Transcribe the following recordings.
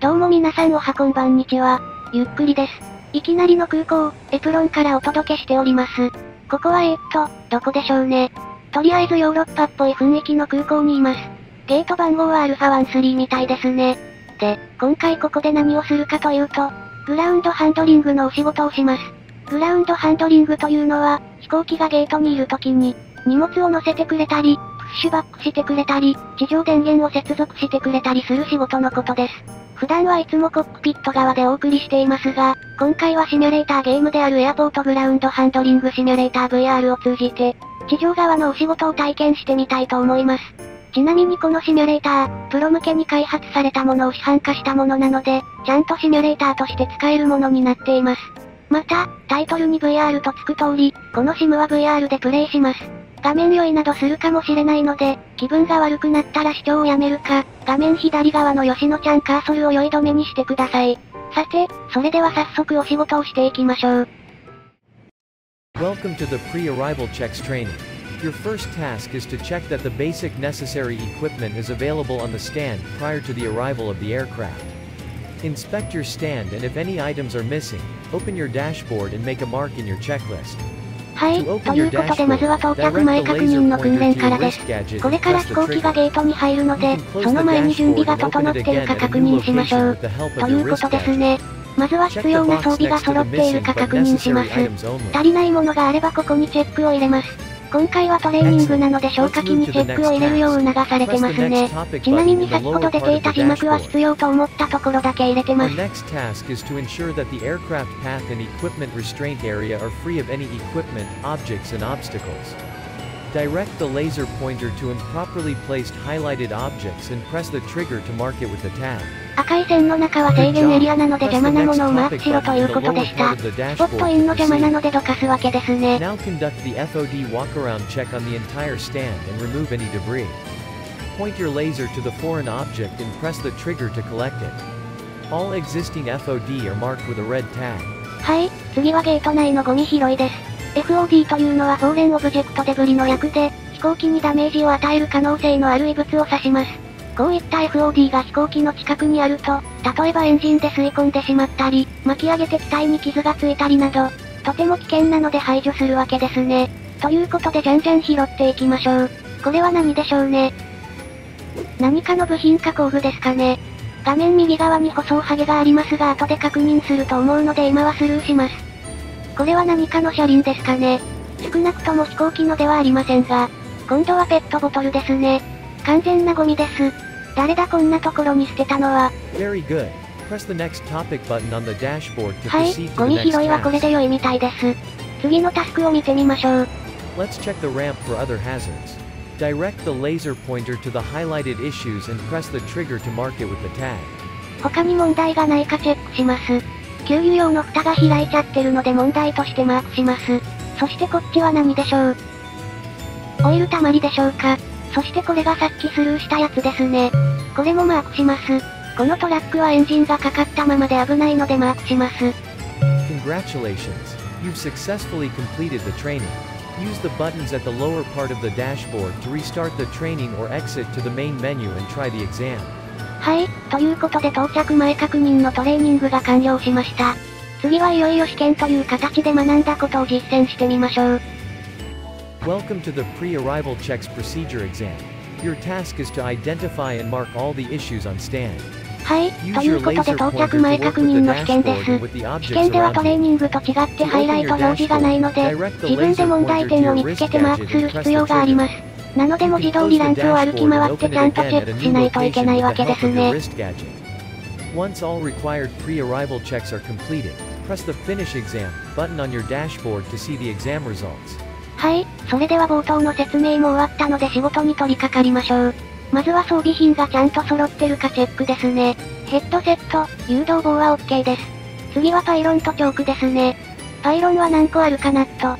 どうも皆さんおはこんばんにちは。ゆっくりです。いきなりの空港、エプロンからお届けしております。ここはえ、っと、どこでしょうね。とりあえずヨーロッパっぽい雰囲気の空港にいます。ゲート番号は α13 みたいですね。で、今回ここで何をするかというと、グラウンドハンドリングのお仕事をします。グラウンドハンドリングというのは、飛行機がゲートにいる時に、荷物を乗せてくれたり、プッシュバックしてくれたり、地上電源を接続してくれたりする仕事のことです。普段はいつもコックピット側でお送りしていますが、今回はシミュレーターゲームであるエアポートグラウンドハンドリングシミュレーター VR を通じて、地上側のお仕事を体験してみたいと思います。ちなみにこのシミュレーター、プロ向けに開発されたものを市販化したものなので、ちゃんとシミュレーターとして使えるものになっています。また、タイトルに VR とつく通り、この SIM は VR でプレイします。画面酔いなどするかもしれないので、気分が悪くなったら視聴をやめるか、画面左側の吉野ちゃんカーソルを酔い止めにしてください。さて、それでは早速お仕事をしていきましょう。Welcome to the pre-arrival checks training. Your first task is to check that the basic necessary equipment is available on the stand prior to the arrival of the aircraft. Inspect your stand and if any items are missing, open your dashboard and make a mark in your checklist. はい、ということでまずは到着前確認の訓練からです。これから飛行機がゲートに入るので、その前に準備が整っているか確認しましょう。ということですね。まずは必要な装備が揃っているか確認します。足りないものがあればここにチェックを入れます。今回はトレーニングなので消火器にチェックを入れるよう促されてますね。ちなみに先ほど出ていた字幕は必要と思ったところだけ入れてます。the Direct the laser pointer to improperly placed highlighted objects and press the trigger to mark it with the tab. 赤い線の中は制限エリアなので邪魔なものをマークしろということでした。スポットインの邪魔なのでどかすわけですね。Now conduct the FOD walkaround check on the entire stand and remove any debris. Point your laser to the foreign object and press the trigger to collect it. All existing FOD are marked with a red tag. はい、次はゲート内のゴミ拾いです。FOD というのはフォーレンオブジェクトデブリの役で、飛行機にダメージを与える可能性のある異物を指します。こういった FOD が飛行機の近くにあると、例えばエンジンで吸い込んでしまったり、巻き上げて機体に傷がついたりなど、とても危険なので排除するわけですね。ということでじゃんじゃん拾っていきましょう。これは何でしょうね？何かの部品か工具ですかね。画面右側に舗装ハゲがありますが後で確認すると思うので今はスルーします。これは何かの車輪ですかね。少なくとも飛行機のではありませんが、今度はペットボトルですね。完全なゴミです。誰だこんなところに捨てたのは。はい、ゴミ拾いはこれで良いみたいです。次のタスクを見てみましょう。Let's check the ramp for other hazards. Direct the laser pointer to the highlighted issues and press the trigger to mark it with the tag. 他に問題がないかチェックします。給油用の蓋が開いちゃってるので問題としてマークします。そしてこっちは何でしょうオイル溜まりでしょうかそしてこれがさっきスルーしたやつですね。これもマークします。このトラックはエンジンがかかったままで危ないのでマークします。Congratulations. You've successfully completed the training. Use the buttons at the lower part of the dashboard to restart the training or exit to the main menu and try the exam. はい、ということで到着前確認のトレーニングが完了しました。次はいよいよ試験という形で学んだことを実践してみましょう。Welcome to the pre-arrival checks procedure exam. Your task is to identify and mark all the issues on stand. はい、ということで到着前確認の試験です。試験ではトレーニングと違ってハイライト表示がないので、自分で問題点を見つけてマークする必要があります。なので文字通りランプを歩き回ってちゃんとチェックしないといけないわけですね。Once all required pre-arrival checks are completed, press the Finish Exam button on your dashboard to see the exam results. はい、それでは冒頭の説明も終わったので仕事に取り掛かりましょう。まずは装備品がちゃんと揃ってるかチェックですね。ヘッドセット、誘導棒は OK です。次はパイロンとチョークですね。パイロンは何個あるかなと。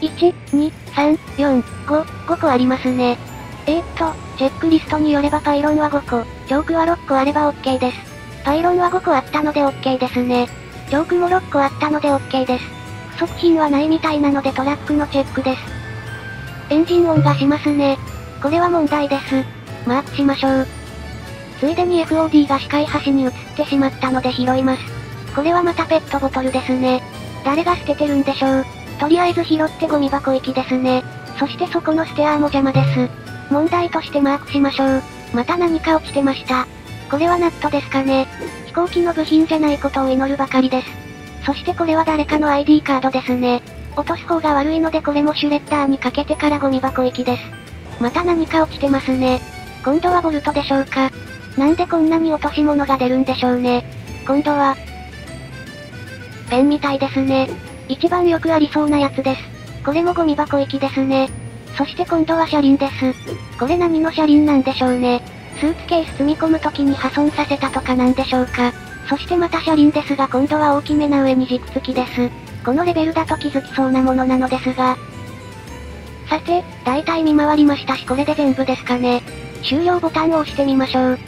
1、2、3、4、5、5個ありますね。えー、っと、チェックリストによればパイロンは5個、チョークは6個あれば OK です。パイロンは5個あったので OK ですね。チョークも6個あったので OK です。不足品はないみたいなのでトラックのチェックです。エンジン音がしますね。これは問題です。マークしましょう。ついでに FOD が視界端に移ってしまったので拾います。これはまたペットボトルですね。誰が捨ててるんでしょう。とりあえず拾ってゴミ箱行きですね。そしてそこのステアーも邪魔です。問題としてマークしましょう。また何か落ちてました。これはナットですかね。飛行機の部品じゃないことを祈るばかりです。そしてこれは誰かの ID カードですね。落とす方が悪いのでこれもシュレッダーにかけてからゴミ箱行きです。また何か落ちてますね。今度はボルトでしょうか。なんでこんなに落とし物が出るんでしょうね。今度は、ペンみたいですね。一番よくありそうなやつです。これもゴミ箱行きですね。そして今度は車輪です。これ何の車輪なんでしょうね。スーツケース積み込む時に破損させたとかなんでしょうか。そしてまた車輪ですが今度は大きめな上に軸付きです。このレベルだと気づきそうなものなのですが。さて、大体見回りましたしこれで全部ですかね。終了ボタンを押してみましょう。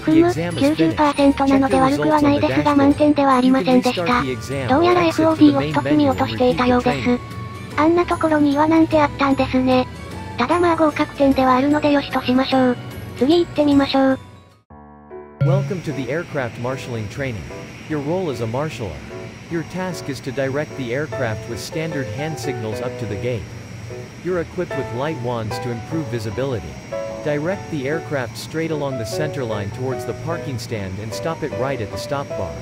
ふむ、90%なので悪くはないですが満点ではありませんでした。どうやら FOD を一つ見落としていたようです。あんなところに岩なんてあったんですね。ただまあ合格点ではあるのでよしとしましょう。次行ってみましょう。Welcome to the aircraft marshalling training. Your role is a marshaller. Your task is to direct the aircraft with standard hand signals up to the gate. You're equipped with light wands to improve visibility. Direct the aircraft straight along the center line towards the parking stand and stop it right at the stop bar.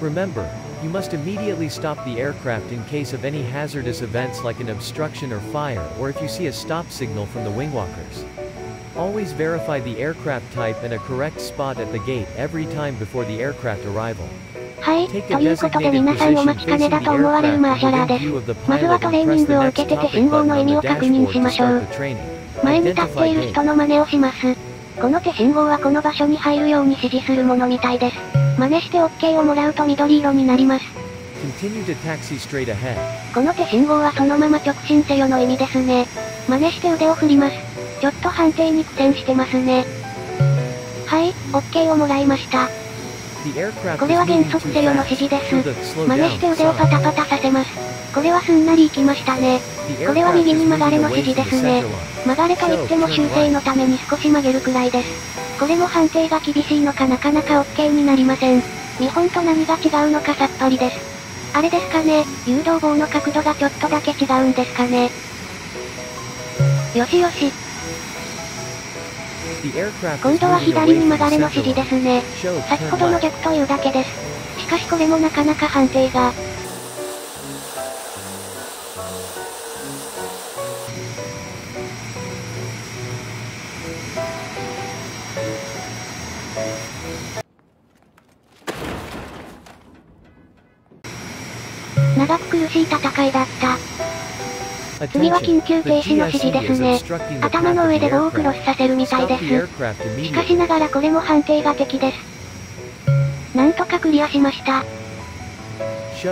Remember, you must immediately stop the aircraft in case of any hazardous events like an obstruction or fire or if you see a stop signal from the wingwalkers. Always verify the aircraft type and a correct spot at the gate every time before the aircraft arrival. はい、ということで皆さんお待ちかねだと思われるマーシャラーです。まずはトレーニングを受けてて信号の意味を確認しましょう。 前に立っている人の真似をします。この手信号はこの場所に入るように指示するものみたいです。真似して OK をもらうと緑色になります。この手信号はそのまま直進せよの意味ですね。真似して腕を振ります。ちょっと判定に苦戦してますね。はい、OK をもらいました。これは減速せよの指示です。真似して腕をパタパタさせます。これはすんなり行きましたね。これは右に曲がれの指示ですね。曲がれと言っても修正のために少し曲げるくらいです。これも判定が厳しいのかなかなか OK になりません。見本と何が違うのかさっぱりです。あれですかね、誘導棒の角度がちょっとだけ違うんですかね。よしよし。今度は左に曲がれの指示ですね。先ほどの逆というだけです。しかしこれもなかなか判定が。苦しい戦いだった。次は緊急停止の指示ですね。頭の上で棒をクロスさせるみたいです。しかしながらこれも判定が敵です。なんとかクリアしました。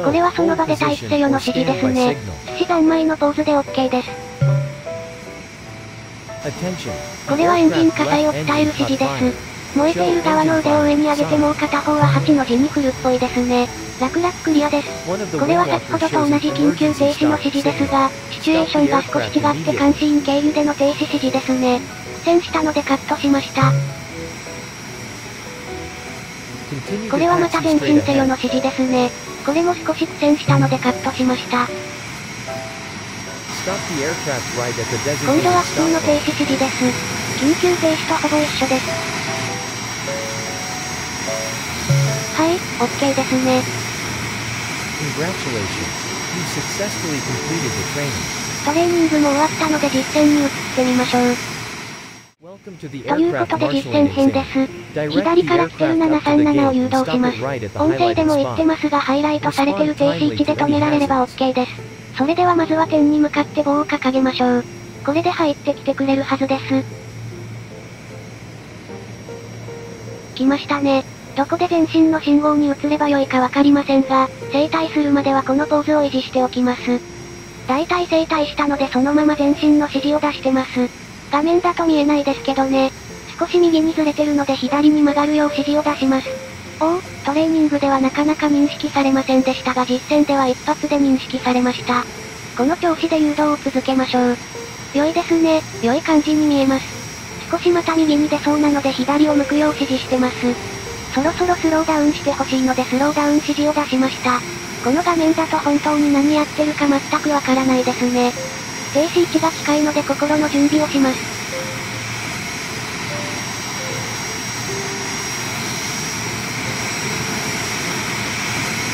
これはその場で退避せよの指示ですね。寿司三昧のポーズで OK です。これはエンジン火災を伝える指示です。燃えている側の腕を上に上げてもう片方は8の字に振るっぽいですね。楽々クリアです。これは先ほどと同じ緊急停止の指示ですが、シチュエーションが少し違って監視員経由での停止指示ですね。苦戦したのでカットしました。これはまた前進せよの指示ですね。これも少し苦戦したのでカットしました。今度は普通の停止指示です。緊急停止とほぼ一緒です。い、OK ですね。トレーニングも終わったので実践に移ってみましょう。ということで実践編です。左から来てる737を誘導します。音声でも言ってますがハイライトされてる停止位置で止められれば OK です。それではまずは点に向かって棒を掲げましょう。これで入ってきてくれるはずです。来ましたね。どこで前進の信号に移ればよいかわかりませんが、正対するまではこのポーズを維持しておきます。大体正対したのでそのまま前進の指示を出してます。画面だと見えないですけどね。少し右にずれてるので左に曲がるよう指示を出します。おお、トレーニングではなかなか認識されませんでしたが実戦では一発で認識されました。この調子で誘導を続けましょう。良いですね、良い感じに見えます。少しまた右に出そうなので左を向くよう指示してます。そろそろスローダウンしてほしいのでスローダウン指示を出しました。この画面だと本当に何やってるか全くわからないですね。停止位置が近いので心の準備をします。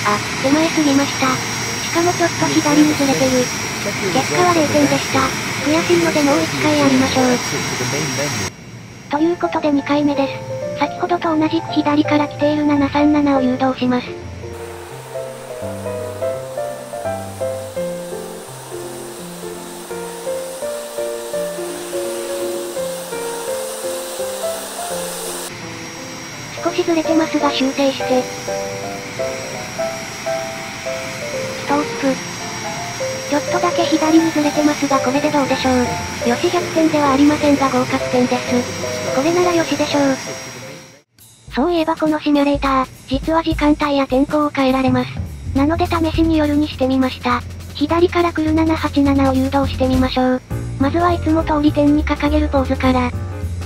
あ、手前すぎました。しかもちょっと左にずれてる。結果は0点でした。悔しいのでもう1回やりましょう。ということで2回目です。先ほどと同じく左から来ている737を誘導します。少しずれてますが修正して。ストップ。ちょっとだけ左にずれてますがこれでどうでしょう。よし逆転ではありませんが合格点です。これならよしでしょう。そういえばこのシミュレーター、実は時間帯や天候を変えられます。なので試しに夜にしてみました。左から来る787を誘導してみましょう。まずはいつも通り点に掲げるポーズから。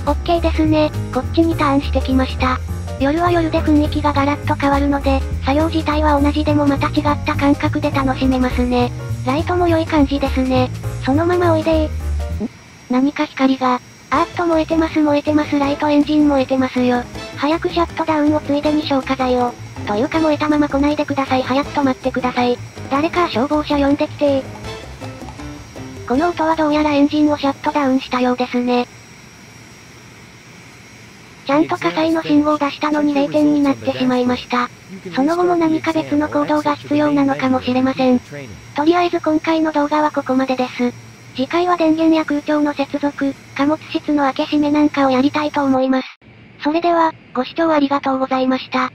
オッケーですね、こっちにターンしてきました。夜は夜で雰囲気がガラッと変わるので、作業自体は同じでもまた違った感覚で楽しめますね。ライトも良い感じですね。そのままおいでー。ん？何か光が。あーっと燃えてます燃えてますライトエンジン燃えてますよ。早くシャットダウンをついでに消火剤を。というか燃えたまま来ないでください早く止まってください。誰か消防車呼んできてこの音はどうやらエンジンをシャットダウンしたようですね。ちゃんと火災の信号を出したのに0点になってしまいました。その後も何か別の行動が必要なのかもしれません。とりあえず今回の動画はここまでです。次回は電源や空調の接続、貨物室の開け閉めなんかをやりたいと思います。それでは、ご視聴ありがとうございました。